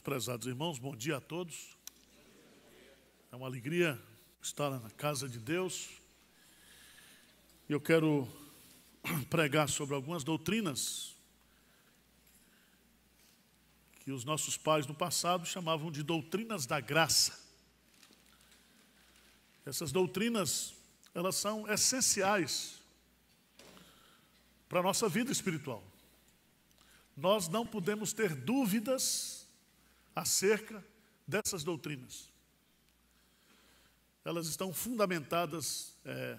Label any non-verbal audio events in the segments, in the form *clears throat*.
Meus prezados irmãos, bom dia a todos. É uma alegria estar na casa de Deus. Eu quero *clears throat* pregar sobre algumas doutrinas que os nossos pais no passado chamavam de doutrinas da graça. Essas doutrinas, elas são essenciais para a nossa vida espiritual. Nós não podemos ter dúvidas acerca dessas doutrinas. Elas estão fundamentadas é,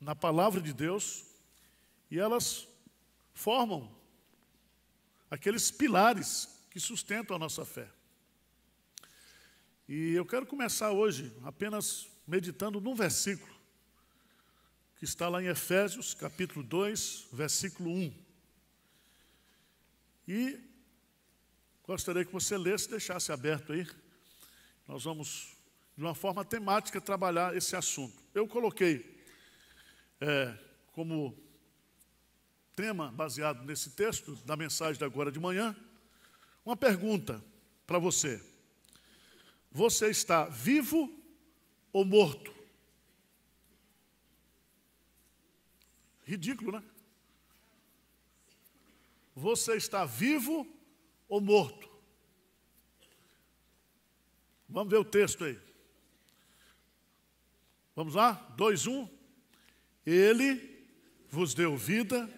na palavra de Deus e elas formam aqueles pilares que sustentam a nossa fé. E eu quero começar hoje apenas meditando num versículo que está lá em Efésios, capítulo 2, versículo 1. E gostaria que você lesse, deixasse aberto aí. Nós vamos, de uma forma temática, trabalhar esse assunto. Eu coloquei é, como tema, baseado nesse texto da mensagem da agora de manhã, uma pergunta para você. Você está vivo ou morto? Ridículo, né? Você está vivo ou morto? Vamos ver o texto aí. Vamos lá? 2, 1. Um. Ele vos deu vida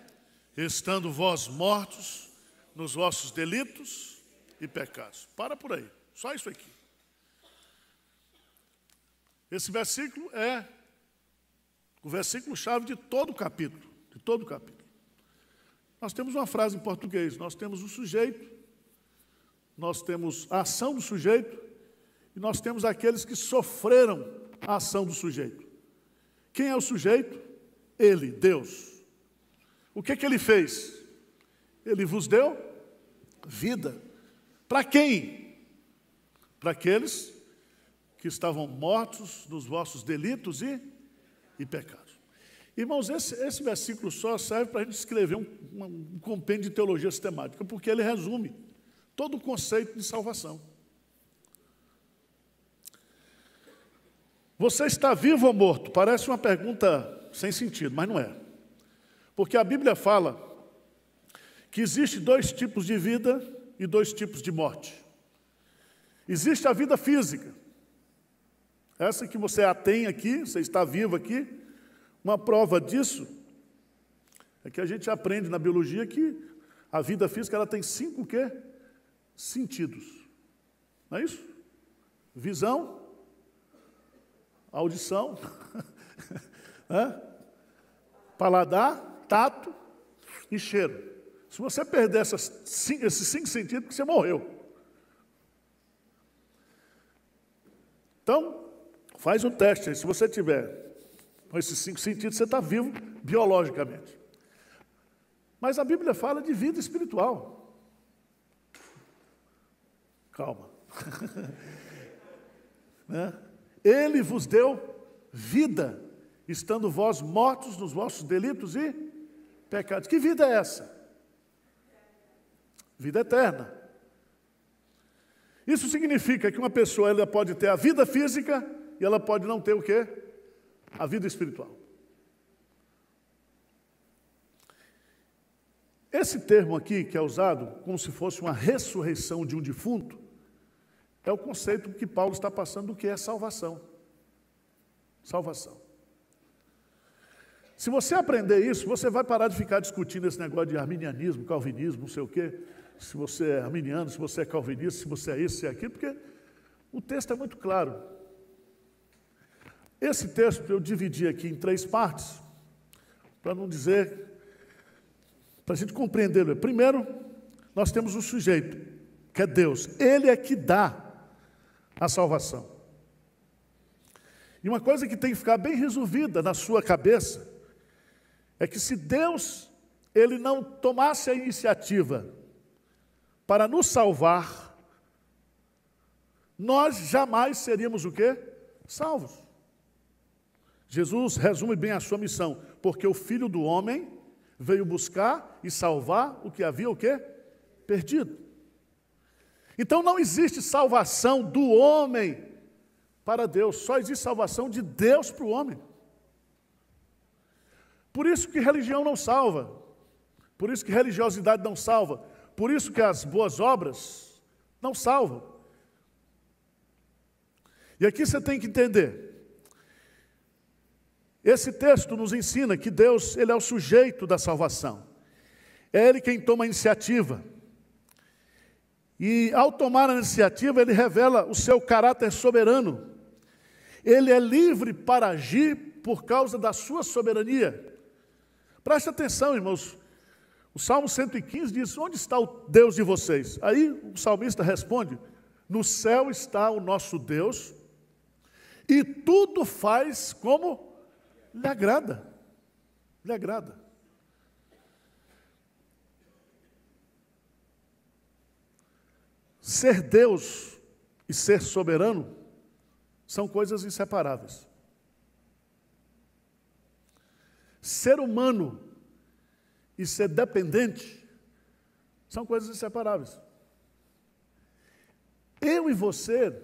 estando vós mortos nos vossos delitos e pecados. Para por aí, só isso aqui. Esse versículo é o versículo-chave de todo o capítulo, de todo o capítulo. Nós temos uma frase em português, nós temos o sujeito, nós temos a ação do sujeito e nós temos aqueles que sofreram a ação do sujeito. Quem é o sujeito? Ele, Deus. O que, que ele fez? Ele vos deu vida. Para quem? Para aqueles que estavam mortos nos vossos delitos e, e pecados. Irmãos, esse, esse versículo só serve para a gente escrever um, um compêndio de teologia sistemática, porque ele resume todo o conceito de salvação. Você está vivo ou morto? Parece uma pergunta sem sentido, mas não é. Porque a Bíblia fala que existe dois tipos de vida e dois tipos de morte. Existe a vida física, essa que você a tem aqui, você está vivo aqui. Uma prova disso é que a gente aprende na biologia que a vida física ela tem cinco quê? Sentidos. Não é isso? Visão, audição, *laughs* paladar, tato e cheiro. Se você perder essas, esses cinco sentidos, você morreu. Então, faz um teste aí. Se você tiver com esses cinco sentidos, você está vivo biologicamente. Mas a Bíblia fala de vida espiritual. Calma. *laughs* né? Ele vos deu vida, estando vós mortos nos vossos delitos e pecados. Que vida é essa? Vida eterna. Isso significa que uma pessoa ela pode ter a vida física e ela pode não ter o quê? A vida espiritual. Esse termo aqui, que é usado como se fosse uma ressurreição de um defunto, é o conceito que Paulo está passando do que é salvação. Salvação. Se você aprender isso, você vai parar de ficar discutindo esse negócio de arminianismo, calvinismo, não sei o quê. Se você é arminiano, se você é calvinista, se você é isso, se é aquilo, porque o texto é muito claro. Esse texto eu dividi aqui em três partes, para não dizer, para a gente compreendê-lo. Primeiro, nós temos o sujeito, que é Deus. Ele é que dá a salvação. E uma coisa que tem que ficar bem resolvida na sua cabeça é que se Deus ele não tomasse a iniciativa para nos salvar, nós jamais seríamos o quê? Salvos. Jesus resume bem a sua missão, porque o Filho do homem veio buscar e salvar o que havia o quê? Perdido. Então não existe salvação do homem para Deus, só existe salvação de Deus para o homem. Por isso que religião não salva, por isso que religiosidade não salva, por isso que as boas obras não salvam. E aqui você tem que entender. Esse texto nos ensina que Deus, ele é o sujeito da salvação. É ele quem toma a iniciativa. E ao tomar a iniciativa, ele revela o seu caráter soberano. Ele é livre para agir por causa da sua soberania. Preste atenção, irmãos. O Salmo 115 diz: Onde está o Deus de vocês? Aí o salmista responde: No céu está o nosso Deus, e tudo faz como lhe agrada. Lhe agrada. Ser Deus e ser soberano são coisas inseparáveis. Ser humano e ser dependente são coisas inseparáveis. Eu e você,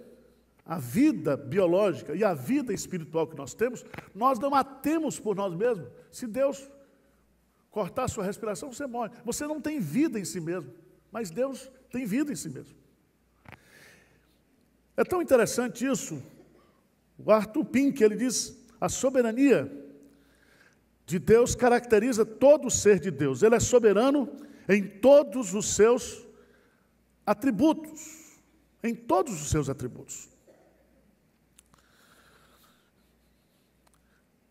a vida biológica e a vida espiritual que nós temos, nós não a temos por nós mesmos. Se Deus cortar sua respiração, você morre. Você não tem vida em si mesmo, mas Deus tem vida em si mesmo. É tão interessante isso. O Arthur Pink, ele diz, a soberania de Deus caracteriza todo o ser de Deus. Ele é soberano em todos os seus atributos. Em todos os seus atributos.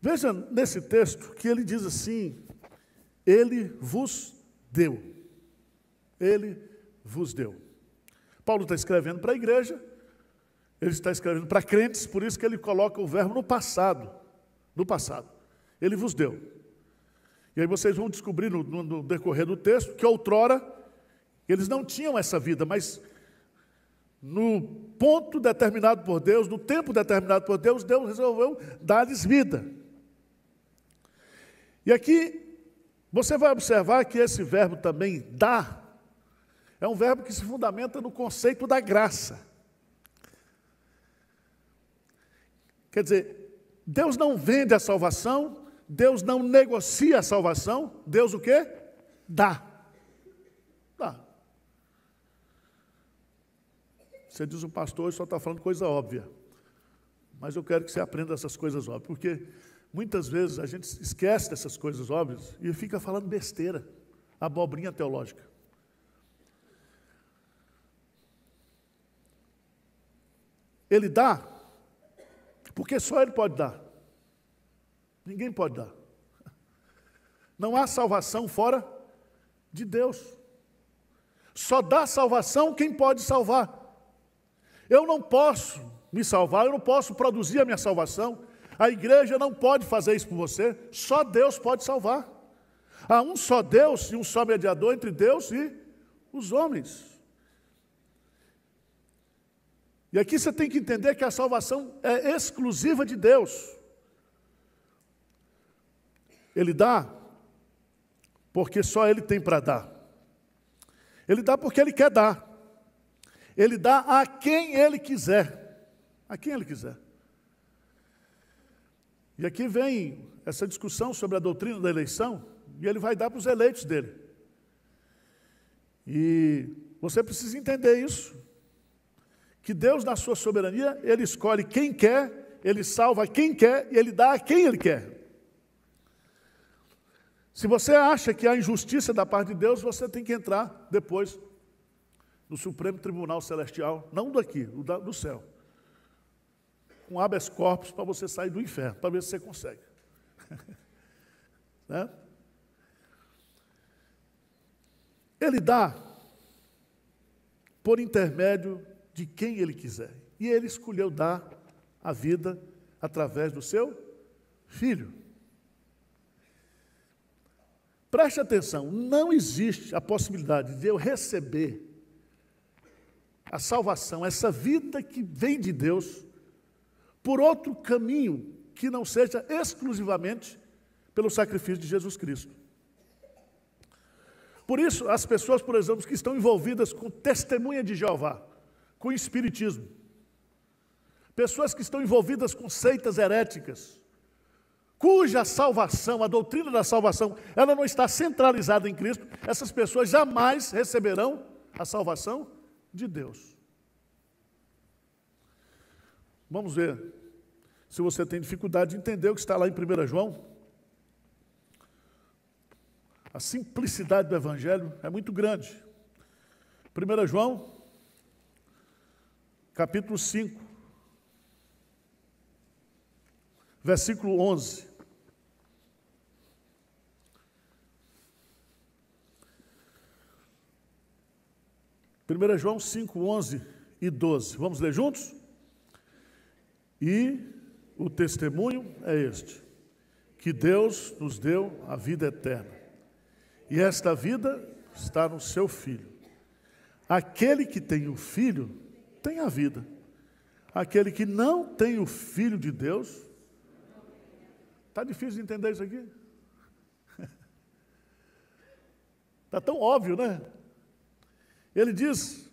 Veja nesse texto que ele diz assim: Ele vos deu. Ele vos deu. Paulo está escrevendo para a igreja, ele está escrevendo para crentes, por isso que ele coloca o verbo no passado. No passado. Ele vos deu. E aí vocês vão descobrir no, no decorrer do texto que outrora eles não tinham essa vida, mas no ponto determinado por Deus, no tempo determinado por Deus, Deus resolveu dar-lhes vida. E aqui você vai observar que esse verbo também dá é um verbo que se fundamenta no conceito da graça. Quer dizer, Deus não vende a salvação, Deus não negocia a salvação, Deus o quê? Dá. Dá. Você diz o pastor só está falando coisa óbvia. Mas eu quero que você aprenda essas coisas óbvias, porque muitas vezes a gente esquece dessas coisas óbvias e fica falando besteira, abobrinha teológica. Ele dá porque só Ele pode dar. Ninguém pode dar. *laughs* Não há salvação fora de Deus. Só dá salvação quem pode salvar. Eu não posso me salvar, eu não posso produzir a minha salvação. A igreja não pode fazer isso por você, só Deus pode salvar. Há um só Deus e um só mediador entre Deus e os homens. E aqui você tem que entender que a salvação é exclusiva de Deus. Ele dá porque só Ele tem para dar. Ele dá porque Ele quer dar. Ele dá a quem Ele quiser. A quem Ele quiser. E aqui vem essa discussão sobre a doutrina da eleição, e Ele vai dar para os eleitos dele. E você precisa entender isso que Deus, na sua soberania, Ele escolhe quem quer, Ele salva quem quer e Ele dá a quem Ele quer. Se você acha que há injustiça da parte de Deus, você tem que entrar depois no Supremo Tribunal Celestial, não daqui, do céu. Com habeas corpus para você sair do inferno, para ver se você consegue. *laughs* né? Ele dá por intermédio de quem ele quiser. E ele escolheu dar a vida através do seu filho. Preste atenção, não existe a possibilidade de eu receber a salvação, essa vida que vem de Deus, por outro caminho que não seja exclusivamente pelo sacrifício de Jesus Cristo. Por isso, as pessoas, por exemplo, que estão envolvidas com testemunha de Jeová, com o espiritismo. Pessoas que estão envolvidas com seitas heréticas, cuja salvação, a doutrina da salvação, ela não está centralizada em Cristo, essas pessoas jamais receberão a salvação de Deus. Vamos ver se você tem dificuldade de entender o que está lá em 1 João. A simplicidade do Evangelho é muito grande. 1 João, capítulo 5, versículo 11. 1 João 5, 11 e 12. Vamos ler juntos? E o testemunho é este: que Deus nos deu a vida eterna. E esta vida está no seu Filho. Aquele que tem o Filho tem a vida. Aquele que não tem o Filho de Deus. Está difícil de entender isso aqui? Está *laughs* tão óbvio, né? Ele diz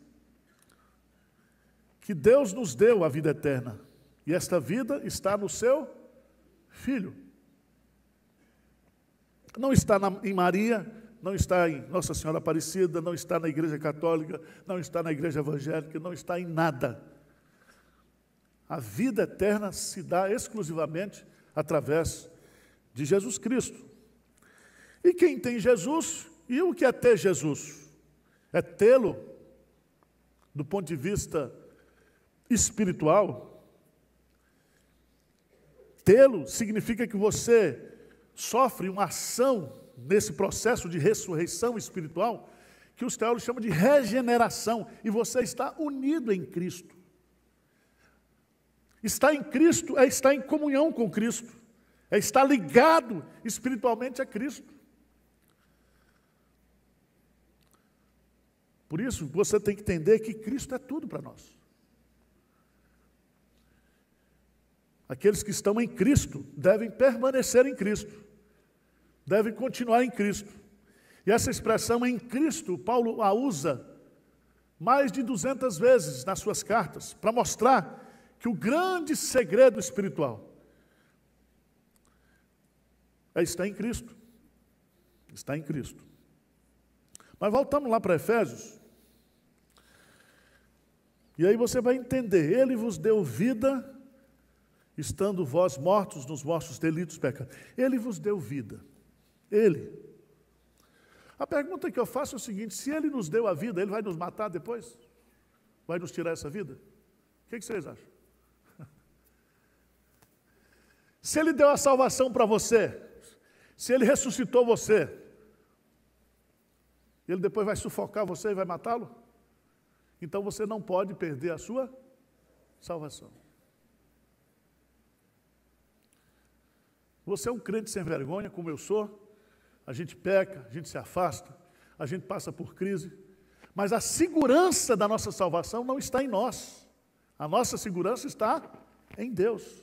que Deus nos deu a vida eterna e esta vida está no seu Filho. Não está na, em Maria, não está em Nossa Senhora Aparecida, não está na Igreja Católica, não está na Igreja Evangélica, não está em nada. A vida eterna se dá exclusivamente através de Jesus Cristo. E quem tem Jesus, e o que é ter Jesus? é tê-lo do ponto de vista espiritual. Tê-lo significa que você sofre uma ação nesse processo de ressurreição espiritual que os teólogos chamam de regeneração, e você está unido em Cristo. Estar em Cristo é estar em comunhão com Cristo, é estar ligado espiritualmente a Cristo. Por isso, você tem que entender que Cristo é tudo para nós. Aqueles que estão em Cristo devem permanecer em Cristo, devem continuar em Cristo. E essa expressão em Cristo, Paulo a usa mais de 200 vezes nas suas cartas, para mostrar que o grande segredo espiritual é estar em Cristo. Está em Cristo. Mas voltamos lá para Efésios. E aí você vai entender: Ele vos deu vida, estando vós mortos nos vossos delitos pecados. Ele vos deu vida. Ele. A pergunta que eu faço é o seguinte: se Ele nos deu a vida, Ele vai nos matar depois? Vai nos tirar essa vida? O que, que vocês acham? *laughs* Se Ele deu a salvação para você, se Ele ressuscitou você, ele depois vai sufocar você e vai matá-lo? Então você não pode perder a sua salvação. Você é um crente sem vergonha, como eu sou. A gente peca, a gente se afasta, a gente passa por crise. Mas a segurança da nossa salvação não está em nós. A nossa segurança está em Deus.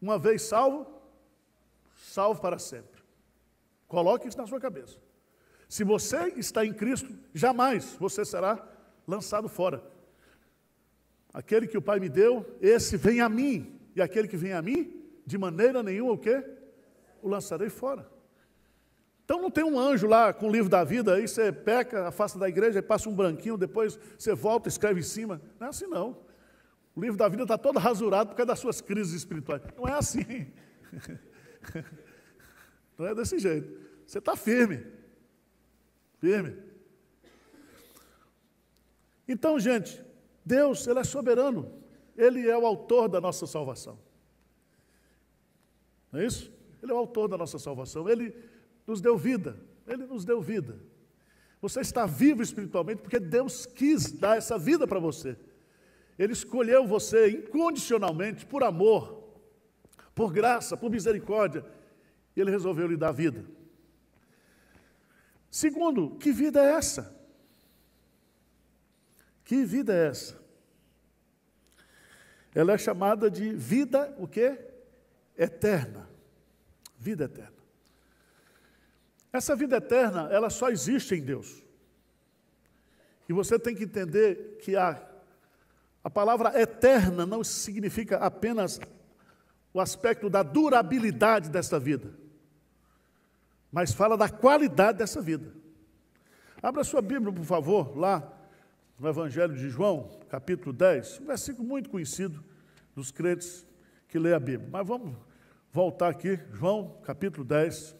Uma vez salvo, salvo para sempre. Coloque isso na sua cabeça. Se você está em Cristo, jamais você será lançado fora. Aquele que o Pai me deu, esse vem a mim. E aquele que vem a mim, de maneira nenhuma o quê? O lançarei fora. Então não tem um anjo lá com o livro da vida, aí você peca, afasta da igreja, passa um branquinho, depois você volta, escreve em cima. Não é assim não. O livro da vida está todo rasurado por causa das suas crises espirituais. Não é assim. *laughs* Não é desse jeito. Você está firme. Firme. Então, gente, Deus, Ele é soberano. Ele é o autor da nossa salvação. Não é isso? Ele é o autor da nossa salvação. Ele nos deu vida. Ele nos deu vida. Você está vivo espiritualmente porque Deus quis dar essa vida para você. Ele escolheu você incondicionalmente, por amor, por graça, por misericórdia, e Ele resolveu lhe dar vida. Segundo, que vida é essa? Que vida é essa? Ela é chamada de vida, o quê? Eterna. Vida eterna. Essa vida eterna, ela só existe em Deus. E você tem que entender que a, a palavra eterna não significa apenas o aspecto da durabilidade dessa vida, mas fala da qualidade dessa vida. Abra sua Bíblia, por favor, lá no Evangelho de João, capítulo 10, um versículo muito conhecido dos crentes que lê a Bíblia. Mas vamos voltar aqui, João, capítulo 10.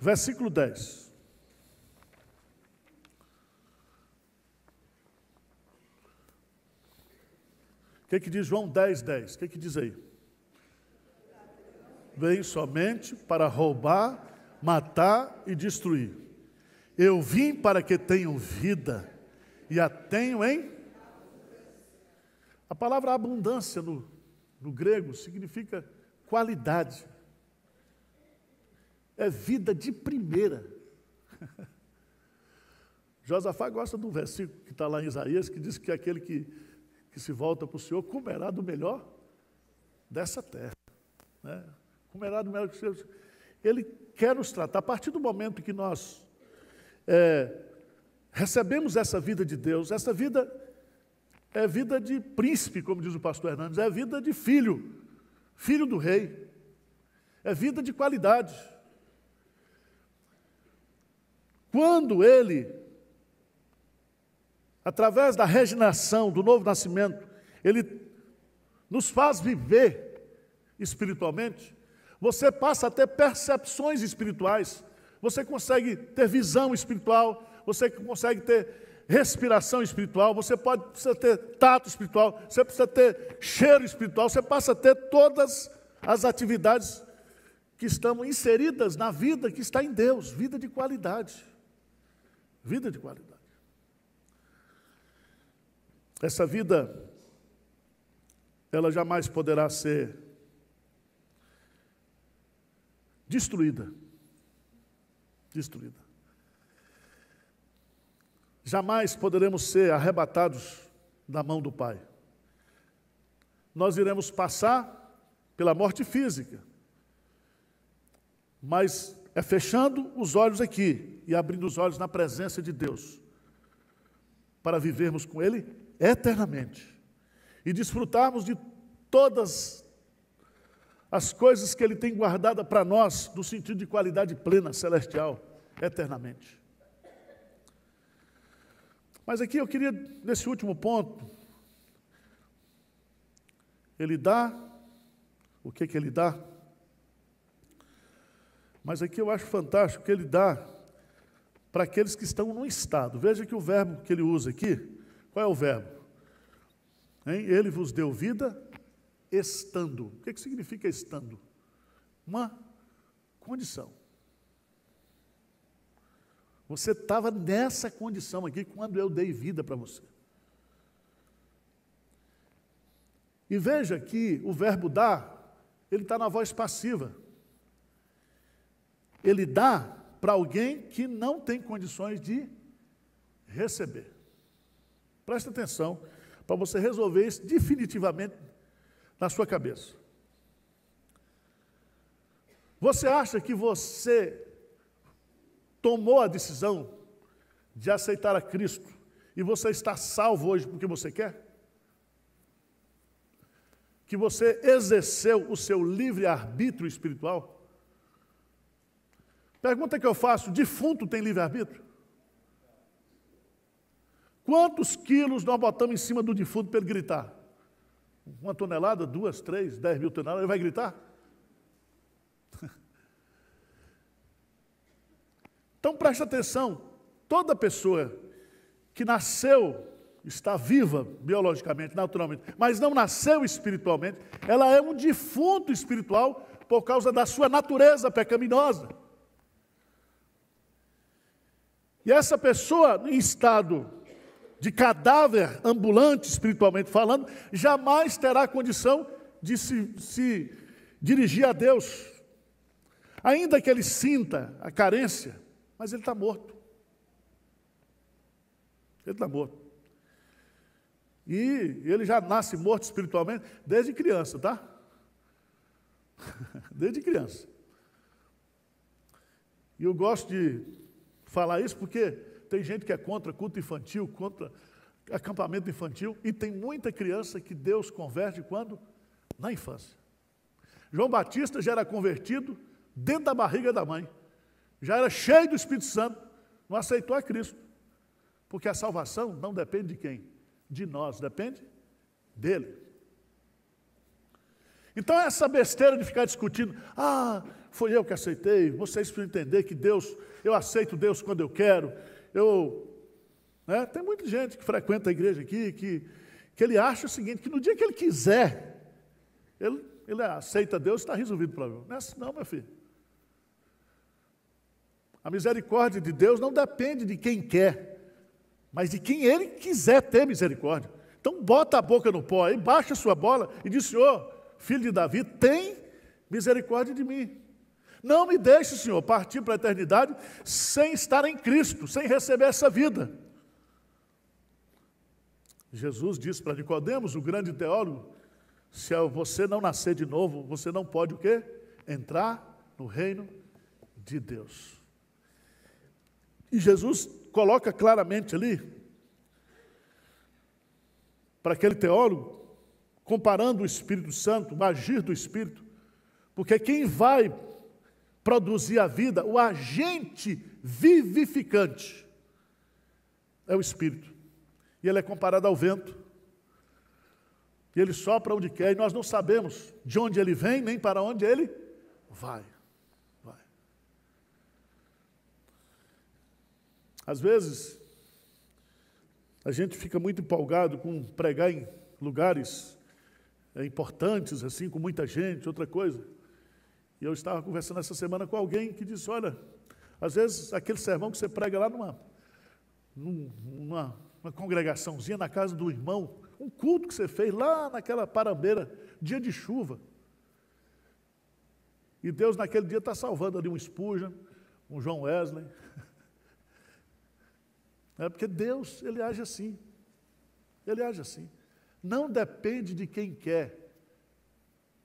Versículo 10. O que, que diz João 10, 10? O que, que diz aí? Vem somente para roubar, matar e destruir. Eu vim para que tenham vida e a tenham em. A palavra abundância no, no grego significa qualidade. É vida de primeira. *laughs* Josafá gosta do versículo que está lá em Isaías, que diz que aquele que, que se volta para o Senhor comerá do melhor dessa terra. Né? Comerá do melhor que o Senhor. Ele quer nos tratar. A partir do momento que nós é, recebemos essa vida de Deus, essa vida é vida de príncipe, como diz o pastor Hernandes, é vida de filho, filho do rei, é vida de qualidade. Quando ele, através da regeneração, do novo nascimento, ele nos faz viver espiritualmente, você passa a ter percepções espirituais, você consegue ter visão espiritual, você consegue ter respiração espiritual, você pode precisa ter tato espiritual, você precisa ter cheiro espiritual, você passa a ter todas as atividades que estão inseridas na vida que está em Deus, vida de qualidade. Vida de qualidade. Essa vida ela jamais poderá ser destruída. Destruída. Jamais poderemos ser arrebatados da mão do Pai. Nós iremos passar pela morte física, mas é fechando os olhos aqui e abrindo os olhos na presença de Deus, para vivermos com Ele eternamente e desfrutarmos de todas as coisas que Ele tem guardada para nós, no sentido de qualidade plena, celestial, eternamente. Mas aqui eu queria, nesse último ponto, Ele dá, o que, que Ele dá? Mas aqui eu acho fantástico que Ele dá para aqueles que estão no estado. Veja que o verbo que Ele usa aqui, qual é o verbo? Hein? Ele vos deu vida estando. O que, que significa estando? Uma condição. Você estava nessa condição aqui quando eu dei vida para você. E veja que o verbo dar, ele está na voz passiva. Ele dá para alguém que não tem condições de receber. Presta atenção para você resolver isso definitivamente na sua cabeça. Você acha que você tomou a decisão de aceitar a Cristo e você está salvo hoje porque você quer? Que você exerceu o seu livre-arbítrio espiritual? Pergunta que eu faço: defunto tem livre-arbítrio? Quantos quilos nós botamos em cima do defunto para ele gritar? Uma tonelada, duas, três, dez mil toneladas, ele vai gritar? *laughs* Então preste atenção: toda pessoa que nasceu, está viva biologicamente, naturalmente, mas não nasceu espiritualmente, ela é um defunto espiritual por causa da sua natureza pecaminosa. E essa pessoa em estado de cadáver ambulante, espiritualmente falando, jamais terá condição de se, se dirigir a Deus. Ainda que ele sinta a carência, mas ele está morto. Ele está morto. E ele já nasce morto espiritualmente desde criança, tá? *laughs* desde criança. E eu gosto de falar isso porque tem gente que é contra culto infantil, contra acampamento infantil, e tem muita criança que Deus converte quando? Na infância. João Batista já era convertido dentro da barriga da mãe, já era cheio do Espírito Santo, não aceitou a Cristo, porque a salvação não depende de quem? De nós, depende dele. Então, essa besteira de ficar discutindo, ah, foi eu que aceitei, vocês precisam entender que Deus, eu aceito Deus quando eu quero, eu. Né? Tem muita gente que frequenta a igreja aqui que, que ele acha o seguinte: que no dia que ele quiser, ele, ele aceita Deus e está resolvido o problema. Não é assim, não, meu filho. A misericórdia de Deus não depende de quem quer, mas de quem ele quiser ter misericórdia. Então, bota a boca no pó aí, baixa a sua bola e diz: Senhor, filho de Davi, tem misericórdia de mim. Não me deixe, Senhor, partir para a eternidade sem estar em Cristo, sem receber essa vida. Jesus disse para Nicodemos, o grande teólogo, se você não nascer de novo, você não pode o quê? Entrar no reino de Deus. E Jesus coloca claramente ali, para aquele teólogo, comparando o Espírito Santo, o agir do Espírito, porque quem vai produzir a vida, o agente vivificante é o Espírito. E ele é comparado ao vento. E ele sopra onde quer, e nós não sabemos de onde ele vem, nem para onde ele vai. vai. Às vezes, a gente fica muito empolgado com pregar em lugares é, importantes, assim, com muita gente, outra coisa. E eu estava conversando essa semana com alguém que disse: Olha, às vezes aquele sermão que você prega lá numa, numa, numa congregaçãozinha na casa do irmão, um culto que você fez lá naquela parambeira, dia de chuva. E Deus naquele dia está salvando ali um Spurgeon, um João Wesley. *laughs* É porque Deus, ele age assim. Ele age assim. Não depende de quem quer,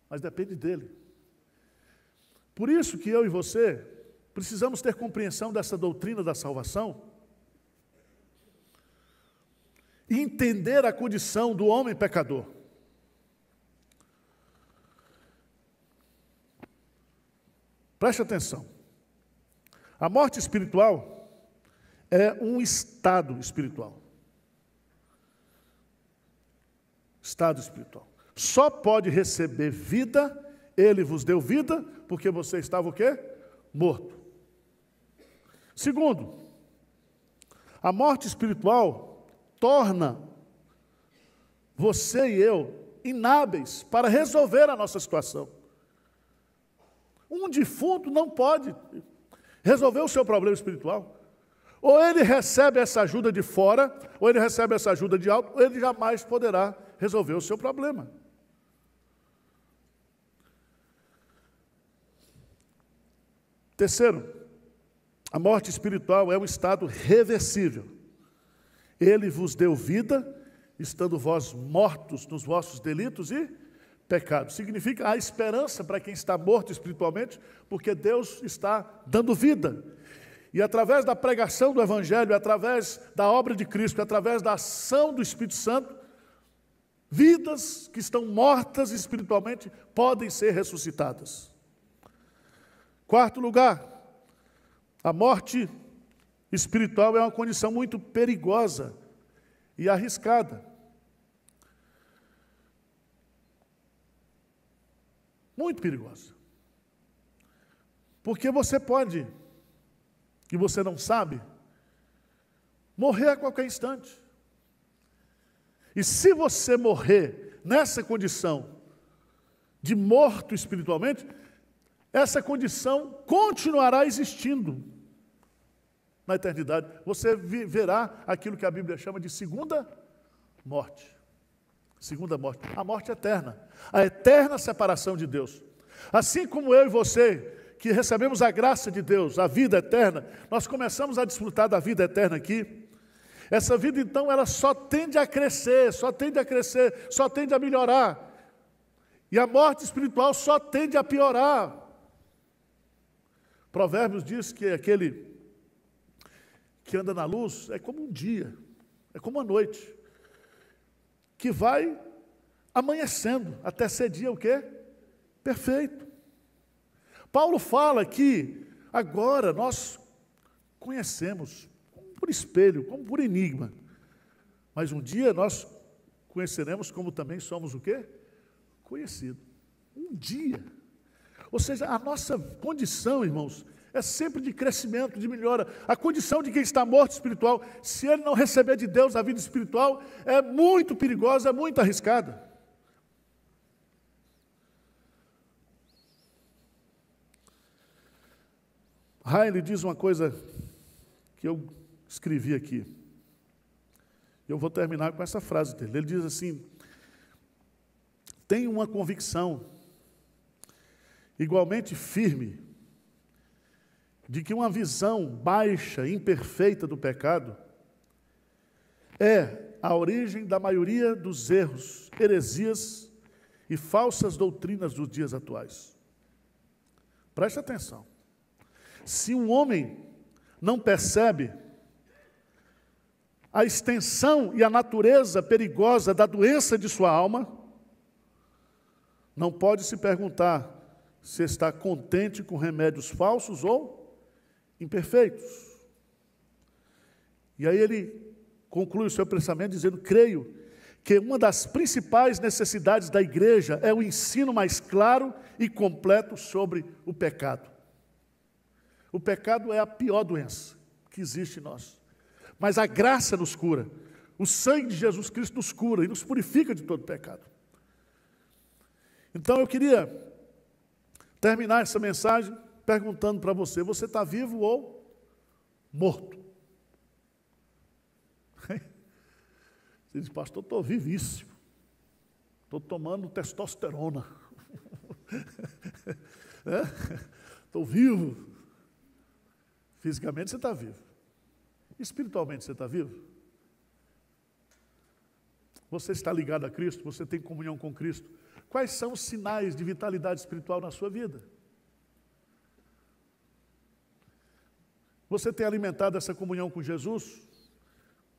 mas depende dele. Por isso que eu e você precisamos ter compreensão dessa doutrina da salvação e entender a condição do homem pecador. Preste atenção. A morte espiritual é um estado espiritual. Estado espiritual. Só pode receber vida ele vos deu vida porque você estava o quê? Morto. Segundo, a morte espiritual torna você e eu inábeis para resolver a nossa situação. Um defunto não pode resolver o seu problema espiritual. Ou ele recebe essa ajuda de fora, ou ele recebe essa ajuda de alto, ou ele jamais poderá resolver o seu problema. Terceiro, a morte espiritual é um estado reversível. Ele vos deu vida, estando vós mortos nos vossos delitos e pecados. Significa a esperança para quem está morto espiritualmente, porque Deus está dando vida. E através da pregação do Evangelho, através da obra de Cristo, através da ação do Espírito Santo, vidas que estão mortas espiritualmente podem ser ressuscitadas. Quarto lugar, a morte espiritual é uma condição muito perigosa e arriscada. Muito perigosa. Porque você pode, que você não sabe, morrer a qualquer instante. E se você morrer nessa condição de morto espiritualmente, essa condição continuará existindo na eternidade. Você verá aquilo que a Bíblia chama de segunda morte. Segunda morte, a morte eterna, a eterna separação de Deus. Assim como eu e você, que recebemos a graça de Deus, a vida eterna, nós começamos a desfrutar da vida eterna aqui. Essa vida, então, ela só tende a crescer, só tende a crescer, só tende a melhorar. E a morte espiritual só tende a piorar. Provérbios diz que aquele que anda na luz é como um dia, é como a noite, que vai amanhecendo até ser dia o quê? Perfeito. Paulo fala que agora nós conhecemos como por espelho, como por enigma. Mas um dia nós conheceremos como também somos o quê? Conhecido. Um dia. Ou seja, a nossa condição, irmãos, é sempre de crescimento, de melhora. A condição de quem está morto espiritual, se ele não receber de Deus a vida espiritual, é muito perigosa, é muito arriscada. Riley diz uma coisa que eu escrevi aqui. Eu vou terminar com essa frase dele. Ele diz assim: tenho uma convicção igualmente firme de que uma visão baixa, imperfeita do pecado é a origem da maioria dos erros, heresias e falsas doutrinas dos dias atuais. Preste atenção. Se um homem não percebe a extensão e a natureza perigosa da doença de sua alma, não pode se perguntar se está contente com remédios falsos ou imperfeitos. E aí ele conclui o seu pensamento dizendo: creio que uma das principais necessidades da igreja é o ensino mais claro e completo sobre o pecado. O pecado é a pior doença que existe em nós. Mas a graça nos cura. O sangue de Jesus Cristo nos cura e nos purifica de todo pecado. Então eu queria terminar essa mensagem perguntando para você: você está vivo ou morto? *laughs* Você diz, pastor, estou vivíssimo. Estou tomando testosterona. *laughs* Estou é? vivo. Fisicamente você está vivo. Espiritualmente você está vivo? Você está ligado a Cristo? Você tem comunhão com Cristo? Quais são os sinais de vitalidade espiritual na sua vida? Você tem alimentado essa comunhão com Jesus?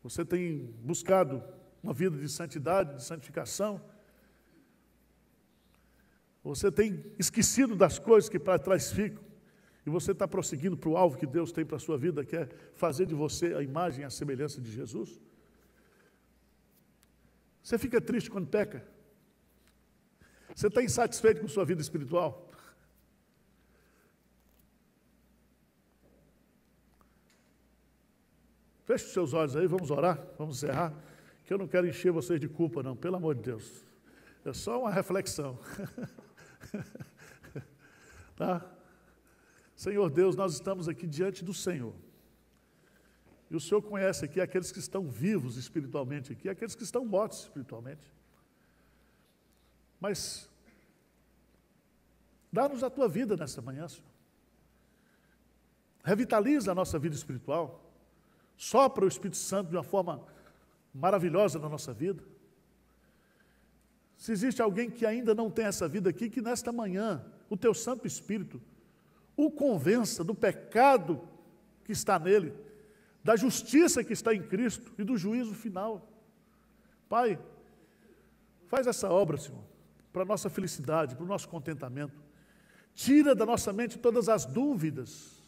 Você tem buscado uma vida de santidade, de santificação? Você tem esquecido das coisas que para trás ficam? e você está prosseguindo para o alvo que Deus tem para a sua vida, que é fazer de você a imagem e a semelhança de Jesus? Você fica triste quando peca? Você está insatisfeito com sua vida espiritual? Feche os seus olhos aí, vamos orar, vamos encerrar, que eu não quero encher vocês de culpa, não, pelo amor de Deus. É só uma reflexão. *laughs* tá? Senhor Deus, nós estamos aqui diante do Senhor. E o Senhor conhece aqui aqueles que estão vivos espiritualmente aqui, aqueles que estão mortos espiritualmente. Mas dá-nos a tua vida nesta manhã, Senhor. Revitaliza a nossa vida espiritual. Sopra o Espírito Santo de uma forma maravilhosa na nossa vida. Se existe alguém que ainda não tem essa vida aqui, que nesta manhã o teu Santo Espírito o convença do pecado que está nele, da justiça que está em Cristo e do juízo final. Pai, faz essa obra, Senhor, para a nossa felicidade, para o nosso contentamento. Tira da nossa mente todas as dúvidas,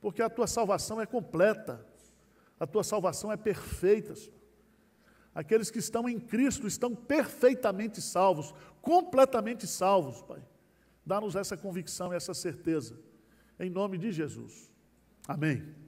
porque a tua salvação é completa, a tua salvação é perfeita. Aqueles que estão em Cristo estão perfeitamente salvos, completamente salvos, Pai. Dá-nos essa convicção essa certeza. Em nome de Jesus. Amém.